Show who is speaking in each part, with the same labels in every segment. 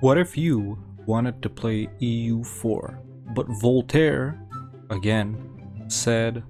Speaker 1: What if you wanted to play EU4, but Voltaire, again, said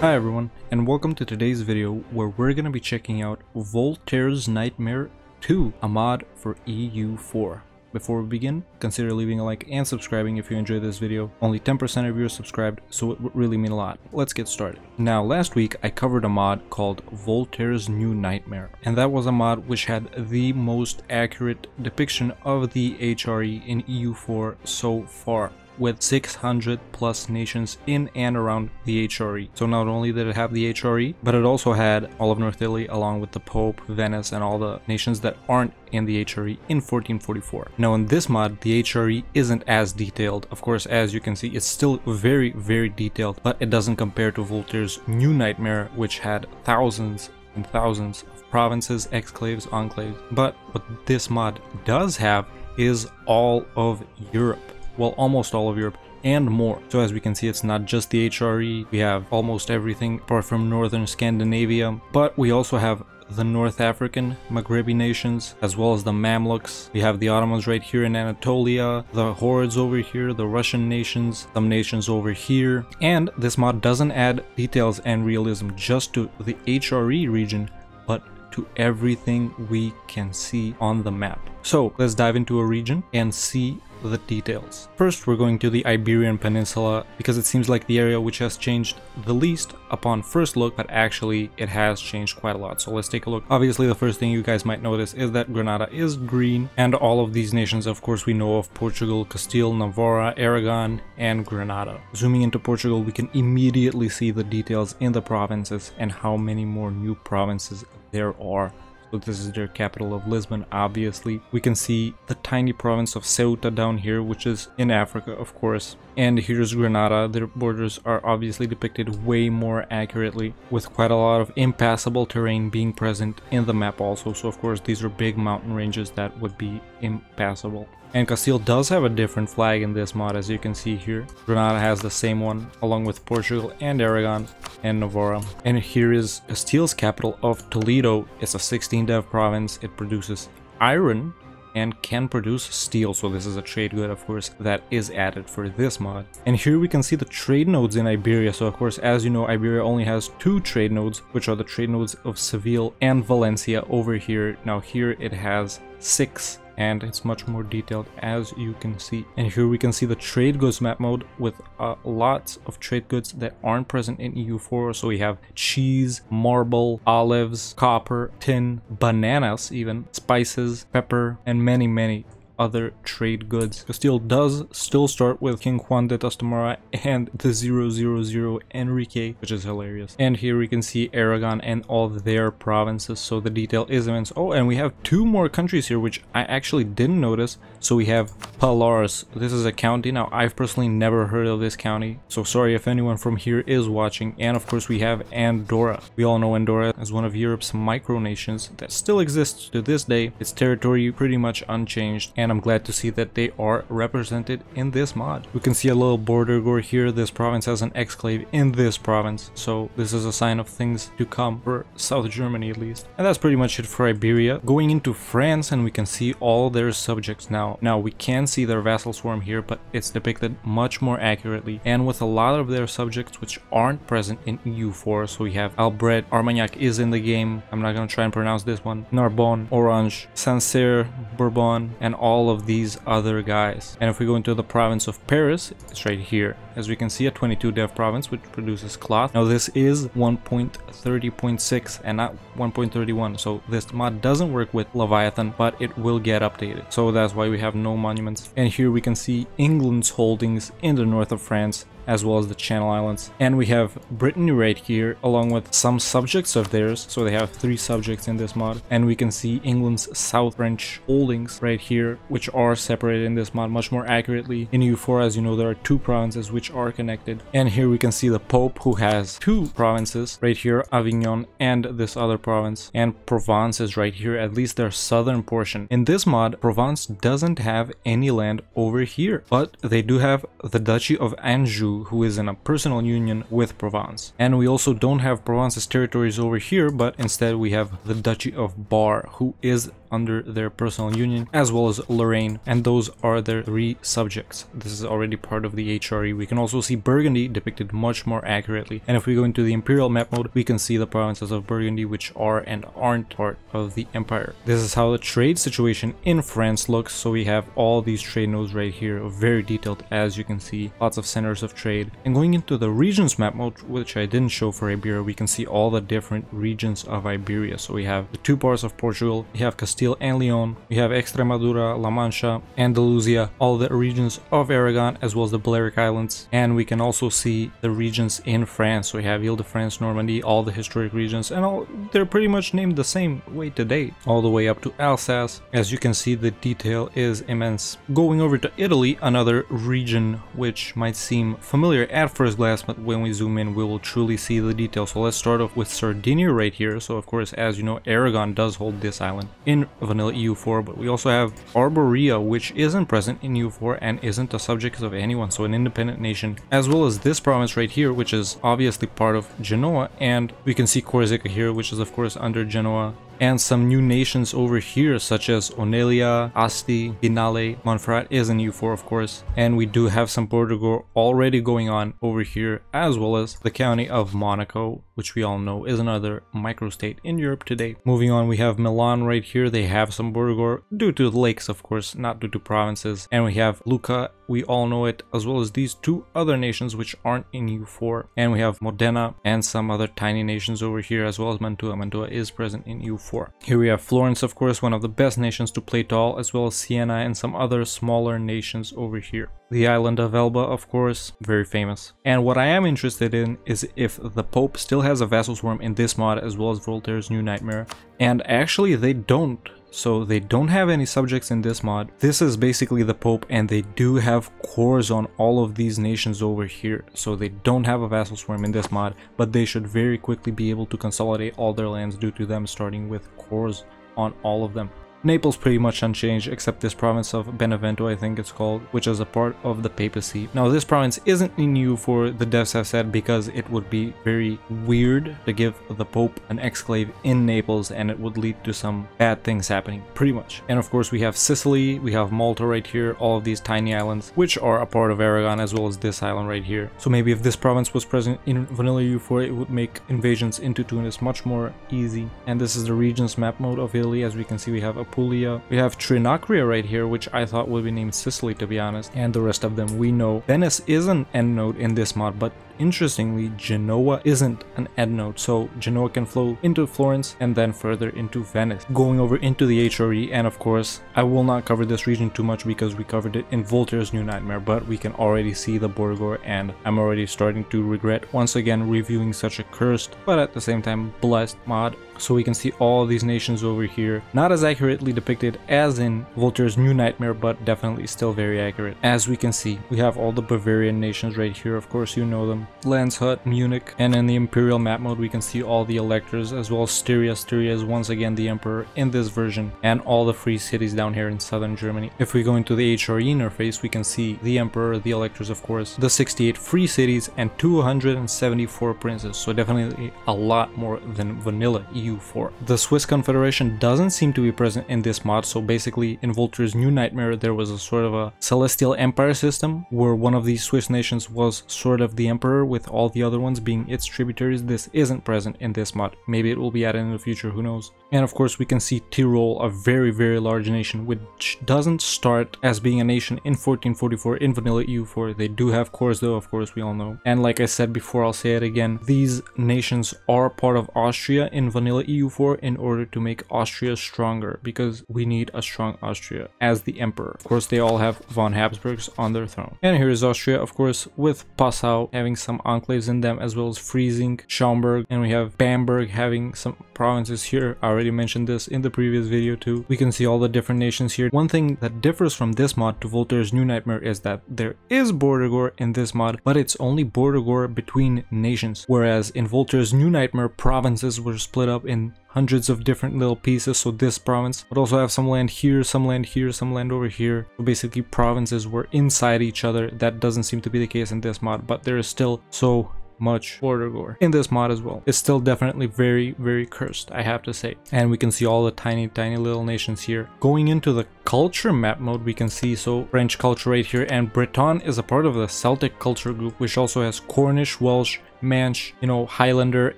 Speaker 1: Hi everyone, and welcome to today's video where we're going to be checking out Voltaire's Nightmare 2, a mod for EU4. Before we begin, consider leaving a like and subscribing if you enjoyed this video. Only 10% of you are subscribed, so it would really mean a lot. Let's get started. Now, last week I covered a mod called Voltaire's New Nightmare, and that was a mod which had the most accurate depiction of the HRE in EU4 so far with 600 plus nations in and around the HRE. So not only did it have the HRE, but it also had all of North Italy along with the Pope, Venice, and all the nations that aren't in the HRE in 1444. Now in this mod, the HRE isn't as detailed. Of course, as you can see, it's still very, very detailed, but it doesn't compare to Voltaire's New Nightmare, which had thousands and thousands of provinces, exclaves, enclaves. But what this mod does have is all of Europe well almost all of Europe and more. So as we can see it's not just the HRE, we have almost everything apart from northern Scandinavia, but we also have the North African Maghrebi nations, as well as the Mamluks. We have the Ottomans right here in Anatolia, the Hordes over here, the Russian nations, some nations over here. And this mod doesn't add details and realism just to the HRE region, but to everything we can see on the map. So let's dive into a region and see the details. First we're going to the Iberian Peninsula because it seems like the area which has changed the least upon first look but actually it has changed quite a lot so let's take a look. Obviously the first thing you guys might notice is that Granada is green and all of these nations of course we know of Portugal, Castile, Navarra, Aragon and Granada. Zooming into Portugal we can immediately see the details in the provinces and how many more new provinces there are this is their capital of Lisbon, obviously. We can see the tiny province of Ceuta down here, which is in Africa, of course. And here's Granada. Their borders are obviously depicted way more accurately, with quite a lot of impassable terrain being present in the map also. So of course, these are big mountain ranges that would be impassable. And Castile does have a different flag in this mod as you can see here. Granada has the same one along with Portugal and Aragon and Navarra. And here is Castile's capital of Toledo. It's a 16 dev province. It produces iron and can produce steel so this is a trade good of course that is added for this mod and here we can see the trade nodes in Iberia so of course as you know Iberia only has two trade nodes which are the trade nodes of Seville and Valencia over here now here it has six and it's much more detailed as you can see. And here we can see the trade goods map mode with uh, lots of trade goods that aren't present in EU4 so we have cheese marble olives copper tin bananas even spices pepper and many many other trade goods. Castile does still start with King Juan de Trastamara and the 000 Enrique, which is hilarious. And here we can see Aragon and all their provinces, so the detail is immense. Oh, and we have two more countries here, which I actually didn't notice. So we have Pallars. This is a county. Now, I've personally never heard of this county, so sorry if anyone from here is watching. And of course, we have Andorra. We all know Andorra as one of Europe's micronations that still exists to this day. Its territory pretty much unchanged and I'm glad to see that they are represented in this mod. We can see a little border gore here, this province has an exclave in this province, so this is a sign of things to come, for South Germany at least. And that's pretty much it for Iberia. Going into France and we can see all their subjects now. Now we can see their vassal swarm here, but it's depicted much more accurately and with a lot of their subjects which aren't present in EU4. So we have Albret, Armagnac is in the game, I'm not gonna try and pronounce this one, Narbonne, Orange, Sancerre, Bourbon, and all all of these other guys. And if we go into the province of Paris, it's right here. As we can see, a 22 dev province which produces cloth. Now this is 1.30.6 and not 1.31. So this mod doesn't work with Leviathan, but it will get updated. So that's why we have no monuments. And here we can see England's holdings in the north of France as well as the Channel Islands. And we have Brittany right here, along with some subjects of theirs. So they have three subjects in this mod. And we can see England's South French holdings right here, which are separated in this mod much more accurately. In EU4, as you know, there are two provinces which are connected. And here we can see the Pope who has two provinces right here, Avignon and this other province. And Provence is right here, at least their southern portion. In this mod, Provence doesn't have any land over here, but they do have the Duchy of Anjou, who is in a personal union with Provence. And we also don't have Provence's territories over here, but instead we have the Duchy of Bar, who is under their personal union, as well as Lorraine, and those are their three subjects. This is already part of the HRE. We can also see Burgundy depicted much more accurately, and if we go into the Imperial map mode, we can see the provinces of Burgundy which are and aren't part of the Empire. This is how the trade situation in France looks, so we have all these trade nodes right here, very detailed as you can see, lots of centers of trade. And going into the regions map mode, which I didn't show for Iberia, we can see all the different regions of Iberia. So we have the two parts of Portugal, we have Castile Castile and Leon. We have Extremadura, La Mancha, Andalusia, all the regions of Aragon as well as the Balearic Islands. And we can also see the regions in France. We have Ile-de-France, Normandy, all the historic regions and all they're pretty much named the same way today, all the way up to Alsace. As you can see, the detail is immense. Going over to Italy, another region which might seem familiar at first glance, but when we zoom in, we will truly see the detail. So let's start off with Sardinia right here. So of course, as you know, Aragon does hold this island. In vanilla EU4, but we also have Arborea, which isn't present in EU4 and isn't a subject of anyone, so an independent nation, as well as this province right here, which is obviously part of Genoa, and we can see Corsica here, which is of course under Genoa, and some new nations over here such as Onelia, Asti, Binale, Montferrat is in EU4 of course. And we do have some Portugal already going on over here as well as the county of Monaco which we all know is another microstate in Europe today. Moving on we have Milan right here. They have some border gore due to the lakes of course not due to provinces. And we have Lucca. We all know it as well as these two other nations which aren't in EU4 and we have Modena and some other tiny nations over here as well as Mantua. Mantua is present in EU4 here we have Florence, of course, one of the best nations to play tall, as well as Siena and some other smaller nations over here. The island of Elba, of course, very famous. And what I am interested in is if the Pope still has a vassal swarm in this mod as well as Voltaire's New Nightmare. And actually they don't so they don't have any subjects in this mod. This is basically the Pope and they do have cores on all of these nations over here. So they don't have a vassal swarm in this mod, but they should very quickly be able to consolidate all their lands due to them starting with cores on all of them. Naples pretty much unchanged except this province of Benevento I think it's called, which is a part of the papacy. Now this province isn't new for the devs have said because it would be very weird to give the Pope an exclave in Naples and it would lead to some bad things happening, pretty much. And of course we have Sicily, we have Malta right here, all of these tiny islands, which are a part of Aragon as well as this island right here. So maybe if this province was present in vanilla EU4 it would make invasions into Tunis much more easy. And this is the regions map mode of Italy as we can see we have a Apulia. We have Trinakria right here, which I thought would be named Sicily to be honest, and the rest of them we know. Venice is an endnode in this mod, but Interestingly, Genoa isn't an endnode, so Genoa can flow into Florence and then further into Venice. Going over into the HRE, and of course, I will not cover this region too much because we covered it in Voltaire's New Nightmare, but we can already see the border gore and I'm already starting to regret once again reviewing such a cursed, but at the same time blessed mod. So we can see all these nations over here, not as accurately depicted as in Voltaire's New Nightmare, but definitely still very accurate. As we can see, we have all the Bavarian nations right here, of course you know them, Landshut, Munich, and in the Imperial map mode we can see all the electors as well as Styria. Styria is once again the Emperor in this version, and all the free cities down here in southern Germany. If we go into the HRE interface we can see the Emperor, the electors of course, the 68 free cities, and 274 princes, so definitely a lot more than vanilla EU4. The Swiss Confederation doesn't seem to be present in this mod, so basically in Voltaire's New Nightmare there was a sort of a celestial empire system where one of these Swiss nations was sort of the emperor with all the other ones being its tributaries. This isn't present in this mod. Maybe it will be added in the future, who knows. And of course we can see Tyrol, a very very large nation which doesn't start as being a nation in 1444 in vanilla EU4. They do have cores though, of course we all know. And like I said before, I'll say it again, these nations are part of Austria in vanilla EU4 in order to make Austria stronger because we need a strong Austria as the emperor. Of course they all have von Habsburgs on their throne. And here is Austria of course with Passau having some enclaves in them as well as Freising, Schaumburg and we have Bamberg having some provinces here. I already mentioned this in the previous video too. We can see all the different nations here. One thing that differs from this mod to Voltaire's New Nightmare is that there is border gore in this mod, but it's only border gore between nations. Whereas in Voltaire's New Nightmare, provinces were split up in hundreds of different little pieces so this province would also have some land here some land here some land over here so basically provinces were inside each other that doesn't seem to be the case in this mod but there is still so much border gore in this mod as well. It's still definitely very, very cursed, I have to say. And we can see all the tiny, tiny little nations here. Going into the culture map mode, we can see so French culture right here and Breton is a part of the Celtic culture group, which also has Cornish, Welsh, Manx, you know, Highlander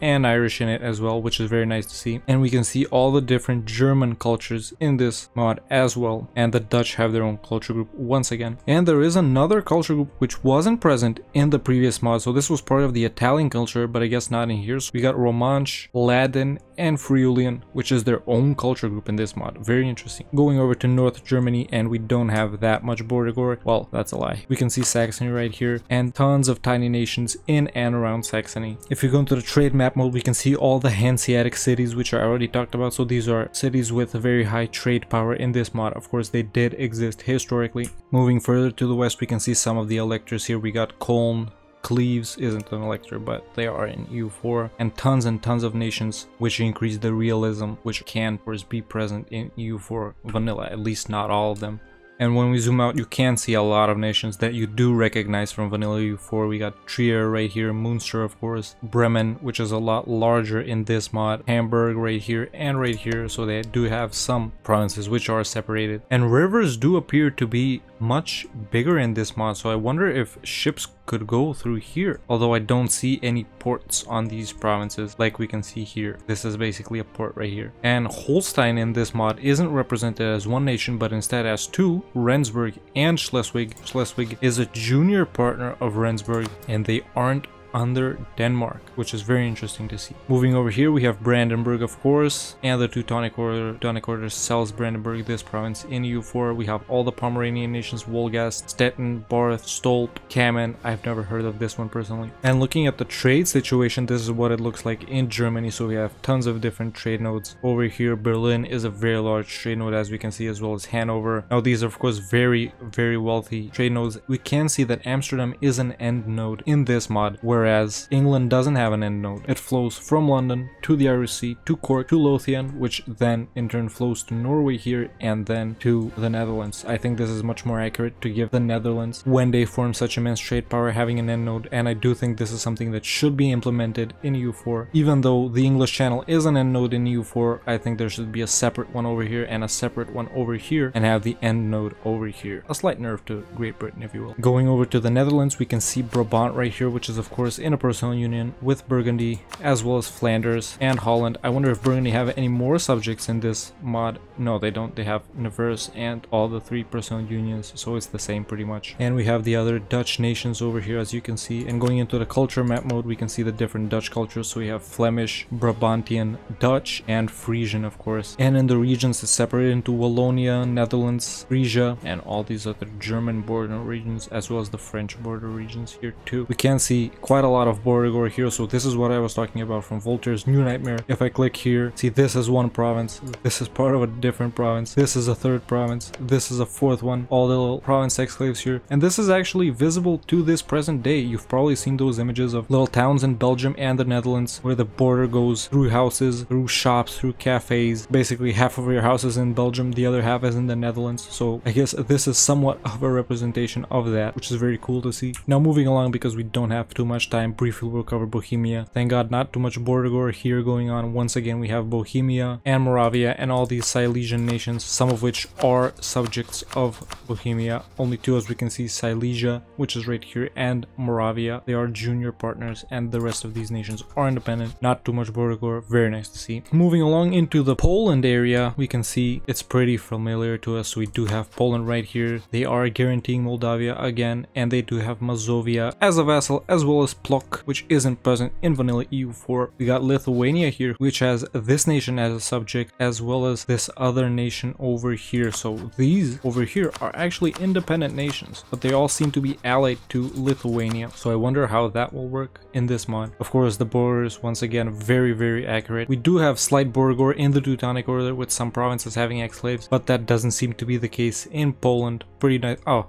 Speaker 1: and Irish in it as well, which is very nice to see. And we can see all the different German cultures in this mod as well. And the Dutch have their own culture group once again. And there is another culture group which wasn't present in the previous mod. So this was part of the Italian culture, but I guess not in here. So we got Romansh, Ladin, and Friulian, which is their own culture group in this mod. Very interesting. Going over to North Germany and we don't have that much border gore. Well, that's a lie. We can see Saxony right here and tons of tiny nations in and around Saxony. If you go into the trade map mode, we can see all the Hanseatic cities, which I already talked about. So these are cities with very high trade power in this mod. Of course, they did exist historically. Moving further to the west, we can see some of the electors here. We got Cologne, Cleves isn't an elector, but they are in EU4, and tons and tons of nations which increase the realism which can, of course, be present in EU4 vanilla, at least not all of them. And when we zoom out, you can see a lot of nations that you do recognize from Vanilla EU4. We got Trier right here, Munster of course, Bremen, which is a lot larger in this mod, Hamburg right here and right here, so they do have some provinces which are separated. And rivers do appear to be much bigger in this mod, so I wonder if ships could go through here. Although I don't see any ports on these provinces like we can see here. This is basically a port right here. And Holstein in this mod isn't represented as one nation but instead as two, Rendsburg and Schleswig. Schleswig is a junior partner of Rendsburg and they aren't under Denmark, which is very interesting to see. Moving over here, we have Brandenburg, of course, and the Teutonic Order. Teutonic Order sells Brandenburg, this province, in EU4. We have all the Pomeranian nations, Wolgast, Stettin, Barth, Stolp, Kamen. I've never heard of this one personally. And looking at the trade situation, this is what it looks like in Germany. So we have tons of different trade nodes. Over here, Berlin is a very large trade node, as we can see, as well as Hanover. Now, these are, of course, very, very wealthy trade nodes. We can see that Amsterdam is an end node in this mod, where whereas England doesn't have an end node. It flows from London to the Irish Sea, to Cork, to Lothian, which then in turn flows to Norway here and then to the Netherlands. I think this is much more accurate to give the Netherlands, when they form such immense trade power, having an end node, and I do think this is something that should be implemented in EU4. Even though the English Channel is an end node in EU4, I think there should be a separate one over here and a separate one over here, and have the end node over here. A slight nerf to Great Britain, if you will. Going over to the Netherlands, we can see Brabant right here, which is of course in a personal union with Burgundy, as well as Flanders and Holland. I wonder if Burgundy have any more subjects in this mod. No, they don't. They have Nevers and all the three personal unions, so it's the same pretty much. And we have the other Dutch nations over here, as you can see. And going into the culture map mode, we can see the different Dutch cultures. So we have Flemish, Brabantian, Dutch, and Frisian, of course. And in the regions, it's separated into Wallonia, Netherlands, Frisia, and all these other German border regions, as well as the French border regions here too. We can see quite a lot of border gore here, so this is what I was talking about from Voltaire's New Nightmare. If I click here, see this is one province, this is part of a different province, this is a third province, this is a fourth one, all the little province exclaves here. And this is actually visible to this present day. You've probably seen those images of little towns in Belgium and the Netherlands where the border goes through houses, through shops, through cafes. Basically half of your houses in Belgium, the other half is in the Netherlands. So I guess this is somewhat of a representation of that, which is very cool to see. Now moving along because we don't have too much much time. Briefly we'll cover Bohemia. Thank god not too much border gore here going on. Once again we have Bohemia and Moravia and all these Silesian nations, some of which are subjects of Bohemia. Only two as we can see Silesia, which is right here, and Moravia. They are junior partners and the rest of these nations are independent. Not too much border gore, very nice to see. Moving along into the Poland area, we can see it's pretty familiar to us. We do have Poland right here. They are guaranteeing Moldavia again and they do have Mazovia as a vassal as well as Plock, which isn't present in vanilla EU4. We got Lithuania here, which has this nation as a subject as well as this other nation over here. So these over here are actually independent nations, but they all seem to be allied to Lithuania. So I wonder how that will work in this mod. Of course, the borders, once again, very, very accurate. We do have slight border gore in the Teutonic Order with some provinces having ex-slaves, but that doesn't seem to be the case in Poland. Pretty nice. Oh,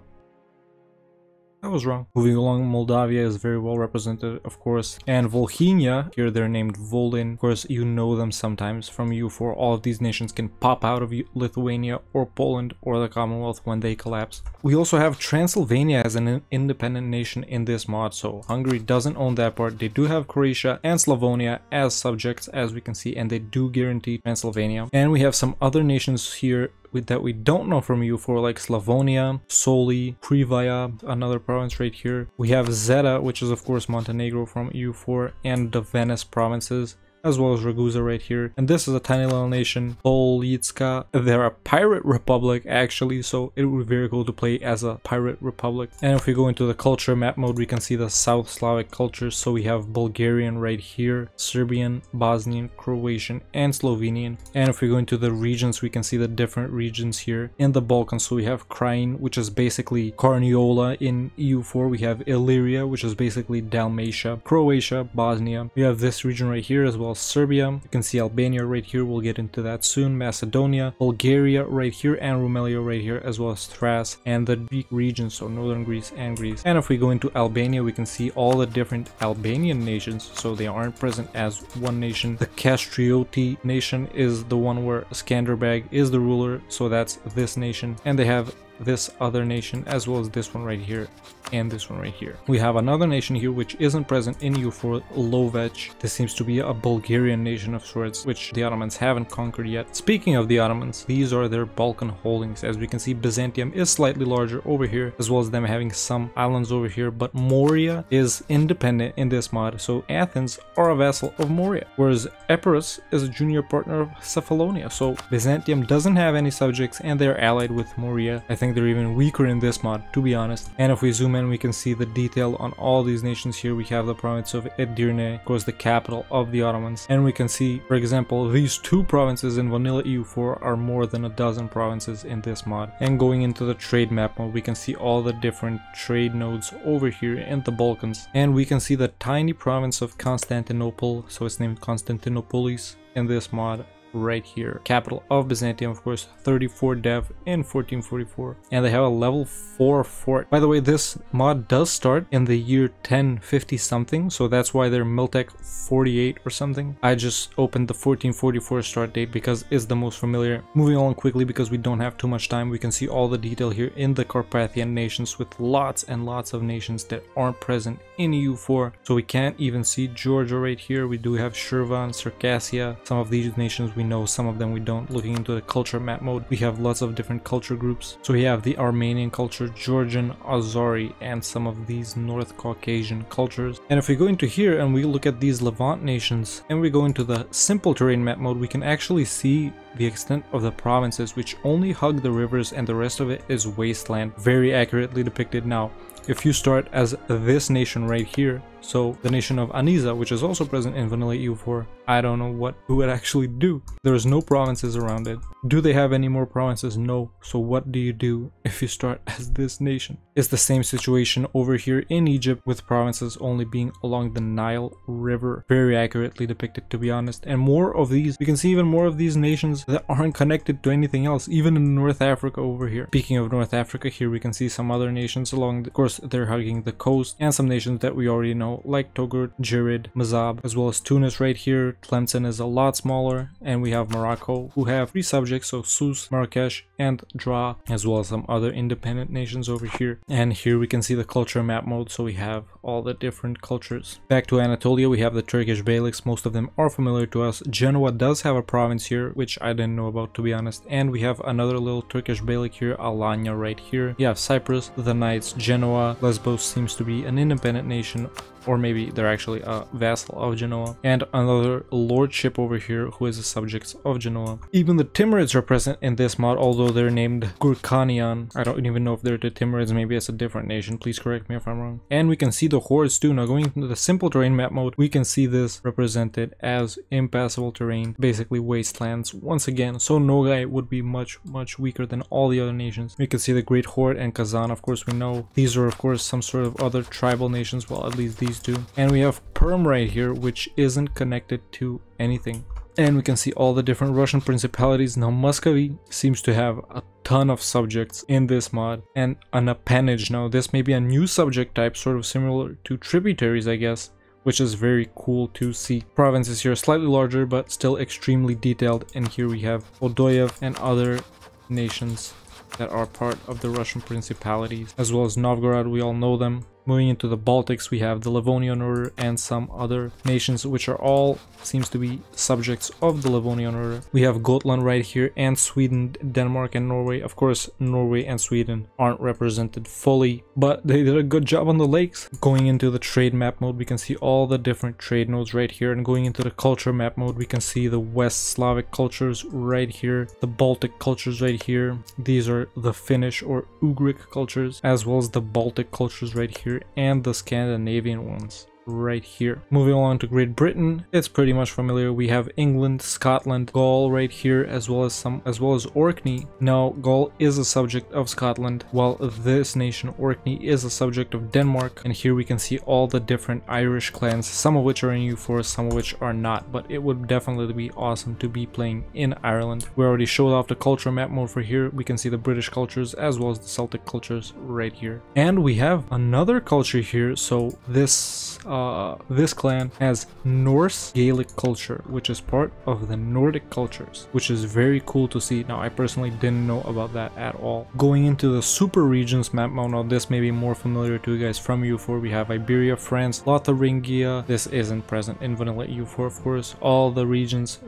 Speaker 1: I was wrong. Moving along, Moldavia is very well represented, of course. And Volhynia, here they're named Volin. Of course, you know them sometimes from EU4. All of these nations can pop out of Lithuania or Poland or the Commonwealth when they collapse. We also have Transylvania as an independent nation in this mod, so Hungary doesn't own that part. They do have Croatia and Slavonia as subjects, as we can see, and they do guarantee Transylvania. And we have some other nations here that we don't know from EU4 like Slavonia, Soli, Privaya, another province right here. We have Zeta, which is of course Montenegro from EU4 and the Venice provinces as well as Ragusa right here. And this is a tiny little nation, Bolitska. They're a pirate republic actually, so it would be very cool to play as a pirate republic. And if we go into the culture map mode, we can see the South Slavic cultures. So we have Bulgarian right here, Serbian, Bosnian, Croatian, and Slovenian. And if we go into the regions, we can see the different regions here in the Balkans. So we have Krain, which is basically Carniola in EU4. We have Illyria, which is basically Dalmatia, Croatia, Bosnia. We have this region right here as well Serbia. You can see Albania right here, we'll get into that soon. Macedonia, Bulgaria right here, and Rumelia right here, as well as Thrace and the Greek region, so northern Greece and Greece. And if we go into Albania, we can see all the different Albanian nations, so they aren't present as one nation. The Castrioti nation is the one where Skanderbeg is the ruler, so that's this nation. And they have this other nation as well as this one right here and this one right here. We have another nation here which isn't present in EU4, Lovech. This seems to be a Bulgarian nation of sorts, which the Ottomans haven't conquered yet. Speaking of the Ottomans, these are their Balkan holdings. As we can see, Byzantium is slightly larger over here, as well as them having some islands over here, but Morea is independent in this mod, so Athens are a vassal of Morea, whereas Epirus is a junior partner of Cephalonia, so Byzantium doesn't have any subjects and they're allied with Morea. I think think they're even weaker in this mod, to be honest. And if we zoom in, we can see the detail on all these nations here. We have the province of Edirne, of course the capital of the Ottomans. And we can see, for example, these two provinces in Vanilla EU4 are more than a dozen provinces in this mod. And going into the trade map mode, we can see all the different trade nodes over here in the Balkans. And we can see the tiny province of Constantinople, so it's named Constantinopolis in this mod right here. Capital of Byzantium, of course, 34 dev in 1444. And they have a level 4 fort. By the way, this mod does start in the year 1050 something, so that's why they're Miltech 48 or something. I just opened the 1444 start date because it's the most familiar. Moving on quickly because we don't have too much time, we can see all the detail here in the Carpathian nations with lots and lots of nations that aren't present in EU4. So we can't even see Georgia right here. We do have Shirvan, Circassia. Some of these nations we know, some of them we don't. Looking into the culture map mode, we have lots of different culture groups. So we have the Armenian culture, Georgian, Azari, and some of these North Caucasian cultures. And if we go into here and we look at these Levant nations, and we go into the simple terrain map mode, we can actually see the extent of the provinces which only hug the rivers and the rest of it is wasteland, very accurately depicted now. If you start as this nation right here, so the nation of Anisa, which is also present in Vanilla EU4, I don't know what it would actually do. There's no provinces around it. Do they have any more provinces? No. So what do you do if you start as this nation? It's the same situation over here in Egypt with provinces only being along the Nile River. Very accurately depicted to be honest. And more of these, we can see even more of these nations that aren't connected to anything else, even in North Africa over here. Speaking of North Africa, here we can see some other nations along, the, of course, they're hugging the coast and some nations that we already know, like Tuggurt, Jirid, Mazab, as well as Tunis right here. Tlemcen is a lot smaller, and we have Morocco, who have three subjects, so Sus, Marrakesh, and Dra, as well as some other independent nations over here. And here we can see the culture map mode, so we have all the different cultures. Back to Anatolia, we have the Turkish Beyliks, most of them are familiar to us. Genoa does have a province here, which I didn't know about to be honest. And we have another little Turkish Beylik here, Alanya right here. You have Cyprus, the Knights, Genoa, Lesbos seems to be an independent nation or maybe they're actually a vassal of Genoa, and another lordship over here who is a subject of Genoa. Even the Timurids are present in this mod, although they're named Gurkanian. I don't even know if they're the Timurids, maybe it's a different nation, please correct me if I'm wrong. And we can see the hordes too. Now going into the simple terrain map mode, we can see this represented as impassable terrain, basically wastelands once again. So Nogai would be much, much weaker than all the other nations. We can see the Great Horde and Kazan, of course we know. These are of course some sort of other tribal nations, well at least these these. And we have Perm right here, which isn't connected to anything. And we can see all the different Russian principalities. Now Muscovy seems to have a ton of subjects in this mod and an appanage. Now this may be a new subject type, sort of similar to tributaries, I guess which is very cool to see. Provinces here slightly larger, but still extremely detailed. And here we have Odoyev and other nations that are part of the Russian principalities, as well as Novgorod, we all know them. Moving into the Baltics, we have the Livonian Order and some other nations, which are all seems to be subjects of the Livonian Order. We have Gotland right here and Sweden, Denmark and Norway. Of course, Norway and Sweden aren't represented fully, but they did a good job on the lakes. Going into the trade map mode, we can see all the different trade nodes right here. And going into the culture map mode, we can see the West Slavic cultures right here, the Baltic cultures right here. These are the Finnish or Ugric cultures, as well as the Baltic cultures right here and the Scandinavian ones right here. Moving along to Great Britain, it's pretty much familiar. We have England, Scotland, Gaul right here, as well as some, as well as Orkney. Now, Gaul is a subject of Scotland, while this nation, Orkney, is a subject of Denmark. And here we can see all the different Irish clans, some of which are in EU4, some of which are not. But it would definitely be awesome to be playing in Ireland. We already showed off the culture map for here. We can see the British cultures as well as the Celtic cultures right here. And we have another culture here. So this uh, uh, this clan has Norse Gaelic culture, which is part of the Nordic cultures, which is very cool to see. Now, I personally didn't know about that at all. Going into the super regions map mode, now this may be more familiar to you guys from EU4. We have Iberia, France, Lotharingia. This isn't present in vanilla EU4, of course. All the regions,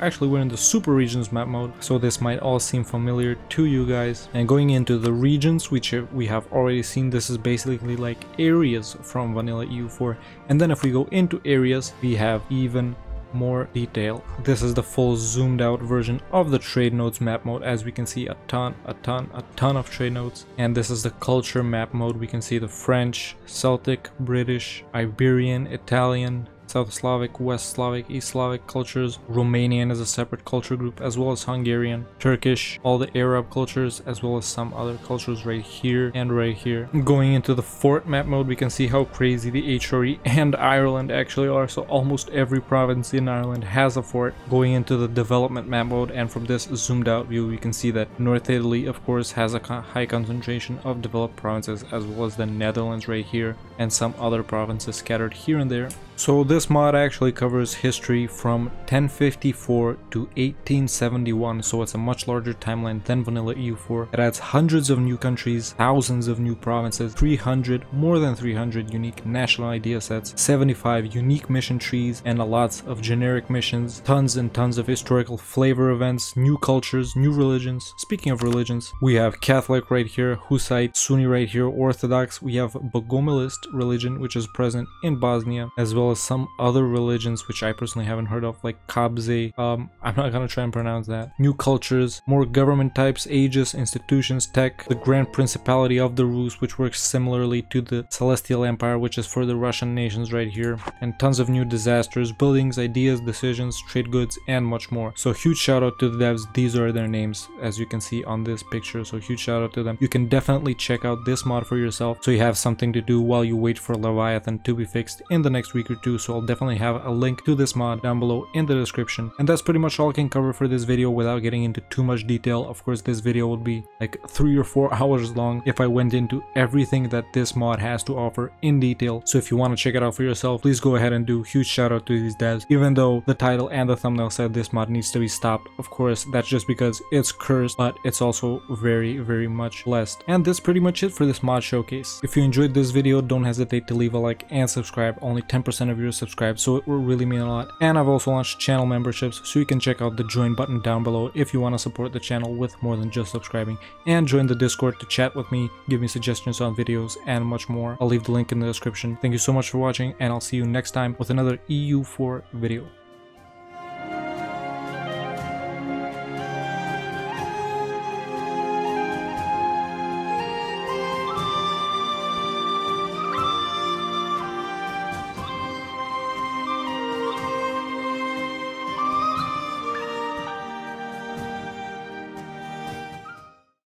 Speaker 1: Actually, we're in the super regions map mode, so this might all seem familiar to you guys. And going into the regions, which uh, we have already seen, this is basically like areas from Vanilla EU4. And then if we go into areas, we have even more detail. This is the full zoomed out version of the trade nodes map mode as we can see a ton, a ton, a ton of trade nodes. And this is the culture map mode. We can see the French, Celtic, British, Iberian, Italian, South Slavic, West Slavic, East Slavic cultures, Romanian as a separate culture group, as well as Hungarian, Turkish, all the Arab cultures, as well as some other cultures right here and right here. Going into the fort map mode, we can see how crazy the HRE and Ireland actually are. So almost every province in Ireland has a fort. Going into the development map mode, and from this zoomed out view, we can see that North Italy, of course, has a high concentration of developed provinces, as well as the Netherlands right here, and some other provinces scattered here and there. So this mod actually covers history from 1054 to 1871, so it's a much larger timeline than Vanilla EU4. It adds hundreds of new countries, thousands of new provinces, 300, more than 300 unique national idea sets, 75 unique mission trees, and a lots of generic missions, tons and tons of historical flavor events, new cultures, new religions. Speaking of religions, we have Catholic right here, Hussite, Sunni right here, Orthodox, we have Bogomilist religion, which is present in Bosnia, as well well as some other religions which I personally haven't heard of like Kabze. Um, I'm not gonna try and pronounce that. New cultures, more government types, ages, institutions, tech, the Grand Principality of the Rus which works similarly to the Celestial Empire which is for the Russian nations right here and tons of new disasters, buildings, ideas, decisions, trade goods and much more. So huge shout out to the devs, these are their names as you can see on this picture so huge shout out to them. You can definitely check out this mod for yourself so you have something to do while you wait for Leviathan to be fixed in the next week or 2, so I'll definitely have a link to this mod down below in the description. And that's pretty much all I can cover for this video without getting into too much detail. Of course, this video would be like 3 or 4 hours long if I went into everything that this mod has to offer in detail. So if you want to check it out for yourself, please go ahead and do huge shout out to these devs. Even though the title and the thumbnail said this mod needs to be stopped, of course, that's just because it's cursed, but it's also very, very much blessed. And that's pretty much it for this mod showcase. If you enjoyed this video, don't hesitate to leave a like and subscribe. Only 10% of you are subscribed, so it will really mean a lot. And I've also launched channel memberships, so you can check out the join button down below if you want to support the channel with more than just subscribing. And join the Discord to chat with me, give me suggestions on videos, and much more. I'll leave the link in the description. Thank you so much for watching, and I'll see you next time with another EU4 video.